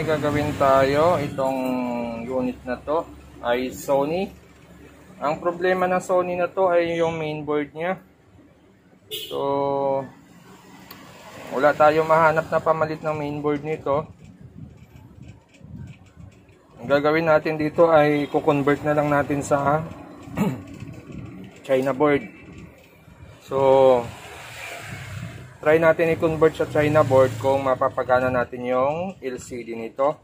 may gagawin tayo. Itong unit na to ay Sony. Ang problema ng Sony na to ay yung mainboard niya. So, wala tayo mahanap na pamalit ng mainboard nito. Ang gagawin natin dito ay kukonvert na lang natin sa China board. So, try natin i-convert sa China board kung mapapagana natin yung LCD nito.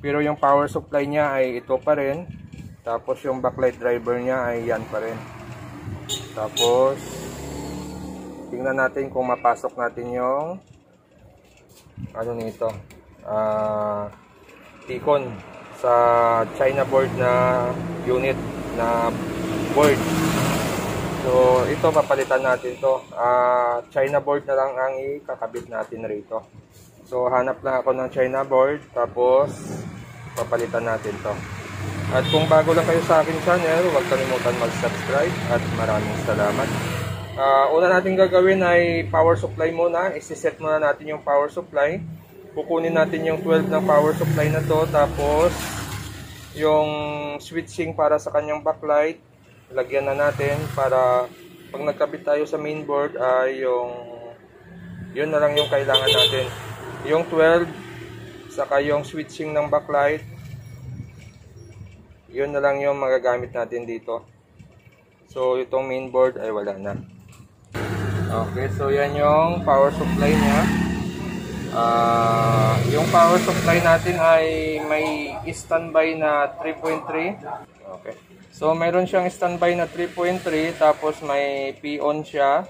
Pero yung power supply niya ay ito pa rin. Tapos yung backlight driver niya ay yan pa rin. Tapos, tingnan natin kung mapasok natin yung ano nito. Ah, uh, Ticon sa China board na unit na board. So, ito papalitan natin to. Uh, China board na lang ang ikakabit natin rito. So, hanap lang ako ng China board. Tapos, papalitan natin to. At kung bago lang kayo sa akin channel, huwag kalimutan mag-subscribe. At maraming salamat. Uh, una natin gagawin ay power supply muna. Isiset muna natin yung power supply. Kukunin natin yung 12 ng power supply na to. Tapos, yung switching para sa kanyang backlight lagyan na natin para pag nagkabit tayo sa mainboard ay yung yun na lang yung kailangan natin. Yung 12 saka yung switching ng backlight. Yun na lang yung magagamit natin dito. So itong mainboard ay wala na. Okay so yan yung power supply nya uh, yung power supply natin ay may standby na 3.3 okay So, mayroon siyang standby na 3.3 tapos may P-on siya.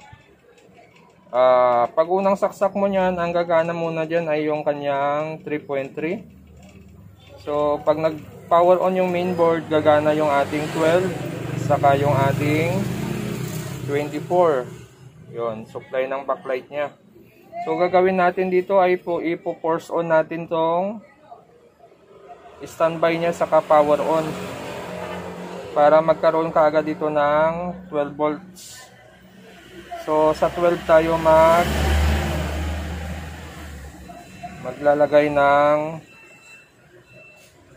Uh, pag unang saksak mo niyan, ang gagana muna dyan ay yung kanyang 3.3. So, pag nag-power on yung mainboard, gagana yung ating 12 saka yung ating 24. Yon, supply ng backlight niya. So, gagawin natin dito ay po ipo-force on natin tong standby niya saka power on para magkaroon ka agad dito ng 12 volts. So sa 12 tayo mag maglalagay ng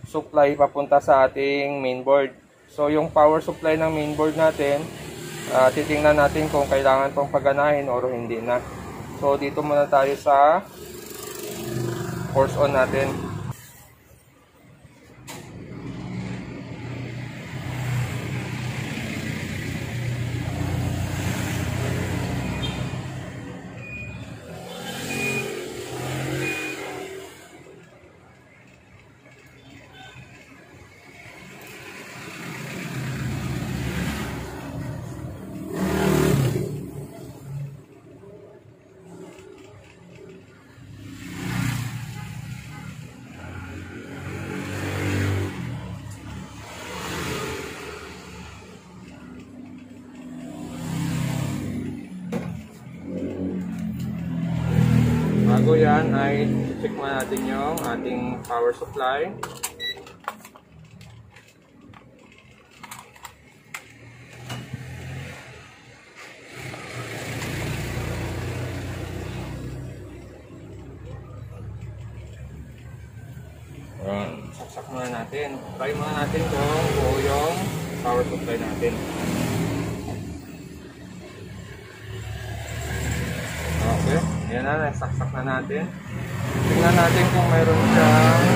supply papunta sa ating mainboard. So yung power supply ng mainboard natin, uh, titingnan natin kung kailangan pang paganahin o hindi na. So dito muna tayo sa force on natin. Bago yan ay check muna natin yung ating power supply. Saksak muna natin. Try muna natin kung buo yung power supply natin. Na, nasaksak na natin. Tingnan natin kung mayroon siyang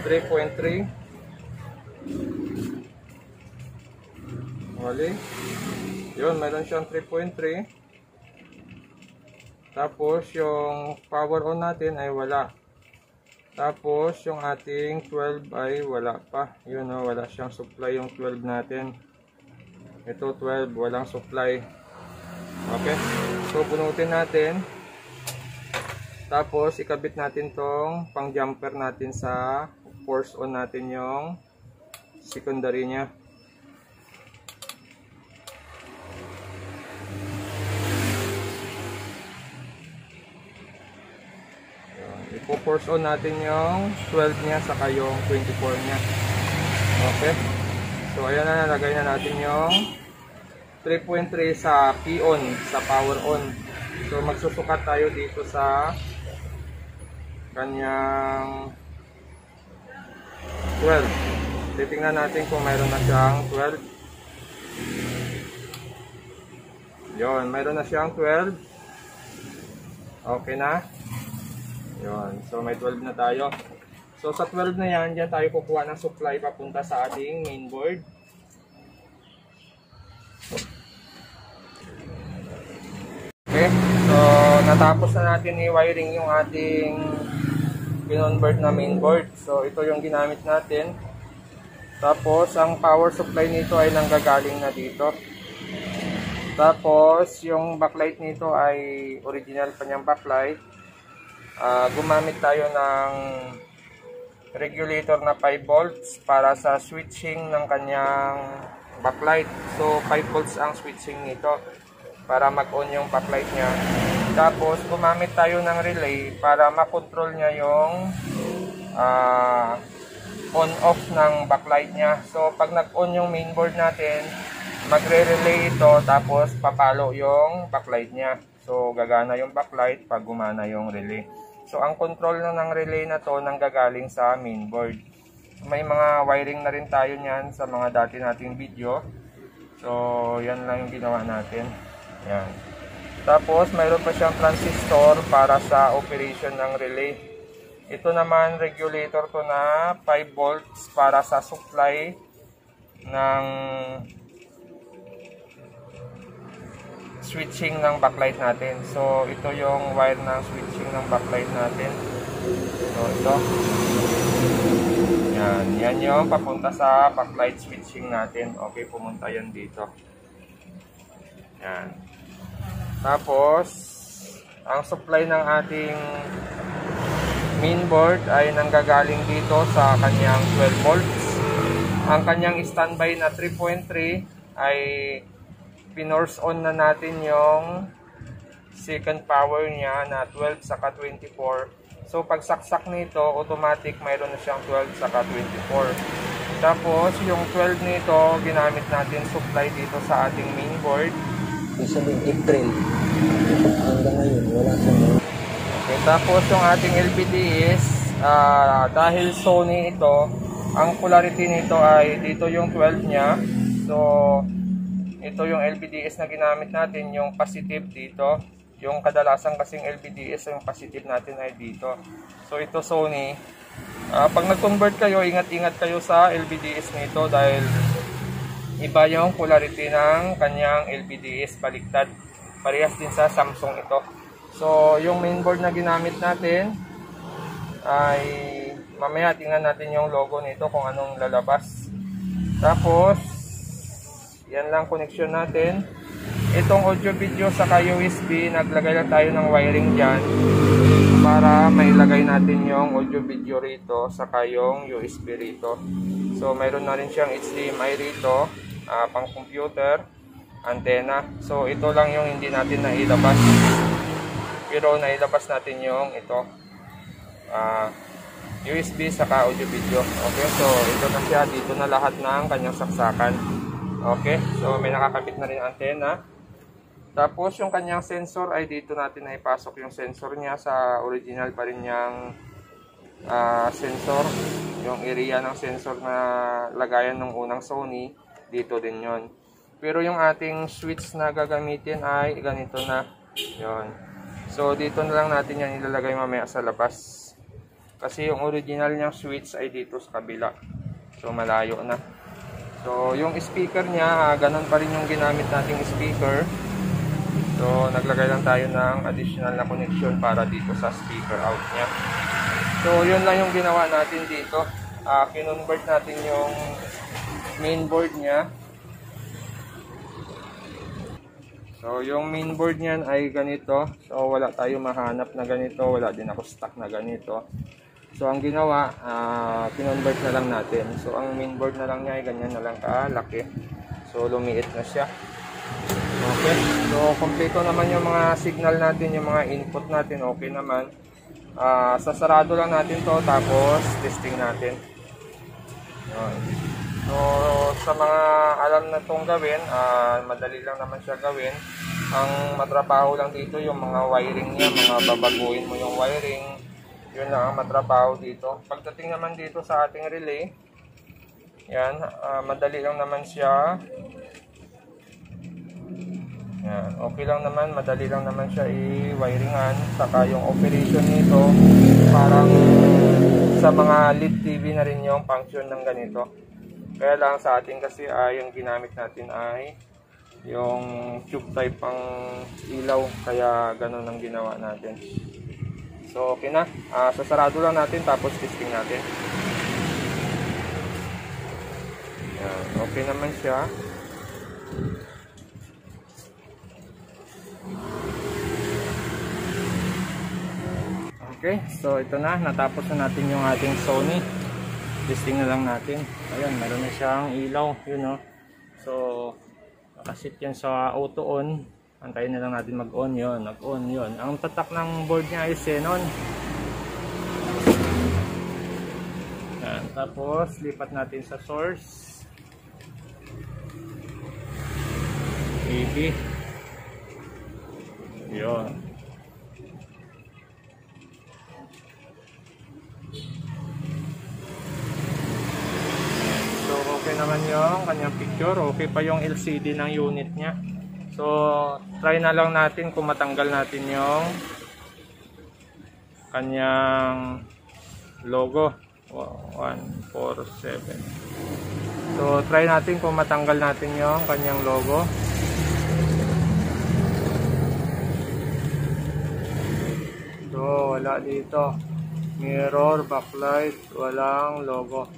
3.3. Wali. Yun, mayroon siyang 3.3. Tapos, yung power on natin ay wala. Tapos, yung ating 12 ay wala pa. Yun, oh, wala siyang supply yung 12 natin. Ito 12, walang supply. Okay. So, bunutin natin. Tapos, ikabit natin tong pang jumper natin sa force on natin yung secondary niya. Ipo-force on natin yung 12 niya saka yung 24 niya. Okay. So, ayan na, nalagay na natin yung 3.3 sa P-on, sa power on. So magsusukat tayo dito sa kanyang 12. Titingnan natin kung mayroon na siyang 12. Yon, mayroon na siyang 12. Okay na. Yon, so may 12 na tayo. So sa 12 na yan, dyan tayo kukuha ng supply papunta sa ating mainboard. Okay, so natapos na natin i-wiring yung ating kinonvert na mainboard. So ito yung ginamit natin. Tapos ang power supply nito ay nanggagaling na dito. Tapos yung backlight nito ay original pa niyang backlight. Uh, gumamit tayo ng regulator na 5 volts para sa switching ng kanyang backlight. So 5 volts ang switching nito para mag-on yung backlight niya. Tapos gumamit tayo ng relay para makontrol niya yung uh, on-off ng backlight niya. So pag nag-on yung mainboard natin, magre-relay ito tapos papalo yung backlight niya. So gagana yung backlight pag gumana yung relay. So ang control na ng relay na to nanggagaling sa mainboard. May mga wiring na rin tayo niyan sa mga dati nating video. So yan lang yung ginawa natin. Yan. Tapos, mayroon pa siyang transistor para sa operation ng relay. Ito naman, regulator to na 5 volts para sa supply ng switching ng backlight natin. So, ito yung wire ng switching ng backlight natin. So, ito. Yan. Yan yung papunta sa backlight switching natin. Okay, pumunta yan dito. Yan. Tapos, ang supply ng ating mainboard ay nanggagaling dito sa kanyang 12 volts. Ang kanyang standby na 3.3 ay pinors on na natin yung second power niya na 12 saka 24. So pag saksak nito, automatic mayroon na siyang 12 saka 24. Tapos yung 12 nito, ginamit natin supply dito sa ating mainboard Ibig sabihin, April. Hanggang ngayon, wala siyang... Okay, tapos yung ating LPDS, uh, ah, dahil Sony ito, ang polarity nito ay dito yung 12 niya. So, ito yung LPDS na ginamit natin, yung positive dito. Yung kadalasan kasing LPDS, yung positive natin ay dito. So, ito Sony. Uh, pag nag-convert kayo, ingat-ingat kayo sa LPDS nito dahil Iba yung polarity ng kanyang LPDS baliktad. Parehas din sa Samsung ito. So, yung mainboard na ginamit natin ay mamaya tingnan natin yung logo nito kung anong lalabas. Tapos, yan lang connection natin. Itong audio video sa USB, naglagay lang tayo ng wiring dyan para mailagay natin yung audio video rito sa yung USB rito. So, mayroon na rin siyang HDMI rito uh, pang computer, antena. So ito lang yung hindi natin nailabas. Pero nailabas natin yung ito. Uh, ah, USB saka audio video. Okay, so ito na siya. Dito na lahat ng kanyang saksakan. Okay, so may nakakabit na rin antena. Tapos yung kanyang sensor ay dito natin na ipasok yung sensor niya sa original pa rin niyang uh, sensor. Yung area ng sensor na lagayan ng unang Sony dito din yon pero yung ating switch na gagamitin ay ganito na. Yon so dito na lang natin yan ilalagay mamaya sa labas. Kasi yung original niyang switch ay dito sa kabila. So malayo na. So yung speaker niya ah, ganun pa rin yung ginamit nating speaker. So naglagay lang tayo ng additional na connection para dito sa speaker out niya. So yun lang yung ginawa natin dito. Uh, kinonvert natin yung mainboard niya. So, yung mainboard niyan ay ganito. So, wala tayo mahanap na ganito. Wala din ako stock na ganito. So, ang ginawa, uh, kinonvert na lang natin. So, ang mainboard na lang niya ay ganyan na lang kalaki. So, lumiit na siya. Okay. So, kompleto naman yung mga signal natin, yung mga input natin. Okay naman. Uh, sasarado lang natin to tapos testing natin. Yun. So, sa mga alam na itong gawin, uh, madali lang naman siya gawin. Ang matrabaho lang dito yung mga wiring niya, mga babaguhin mo yung wiring. Yun lang ang matrabaho dito. Pagdating naman dito sa ating relay, yan, ah, madali lang naman siya. Yan, okay lang naman, madali lang naman siya i-wiringan. Saka yung operation nito, parang sa mga LED TV na rin yung function ng ganito. Kaya lang sa atin kasi ay yung ginamit natin ay yung tube type pang ilaw. Kaya ganun ang ginawa natin. So okay na. Ah, sasarado lang natin tapos testing natin. Yan, okay naman siya. Okay, so ito na, natapos na natin yung ating Sony. Testing na lang natin. Ayun, meron na siyang ilaw, yun no. So, nakasit yan sa auto on. Antayin na lang natin mag-on yun, nag-on yun. Ang tatak ng board niya ay Xenon. Yan, tapos lipat natin sa source. AB. Yun. So okay naman yung kanyang picture. Okay pa yung LCD ng unit niya. So try na lang natin kung matanggal natin yung kanyang logo. 147. So try natin kung matanggal natin yung kanyang logo. So wala dito. Mirror, backlight, walang logo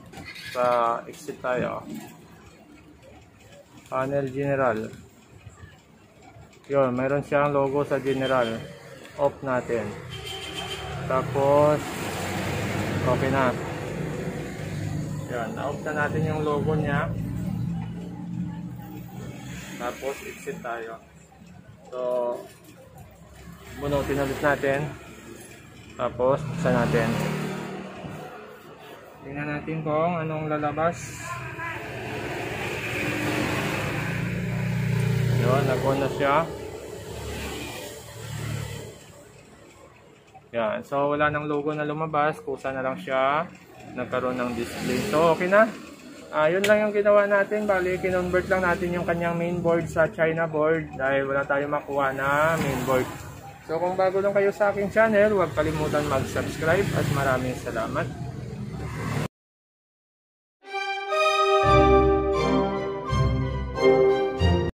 sa exit tayo. Panel general. Yun mayroon siyang logo sa general. Off natin. Tapos okay na. Yan na-off na natin yung logo niya. Tapos exit tayo. So bunutin ulit natin. Tapos isa natin Tingnan natin kung anong lalabas. Yun, nag-on na siya. Yan. So, wala nang logo na lumabas. Kusa na lang siya. Nagkaroon ng display. So, okay na. Ah, yun lang yung ginawa natin. Bali, kinonvert lang natin yung kanyang mainboard sa China board dahil wala tayong makuha na mainboard. So, kung bago lang kayo sa aking channel, huwag kalimutan mag-subscribe at maraming salamat.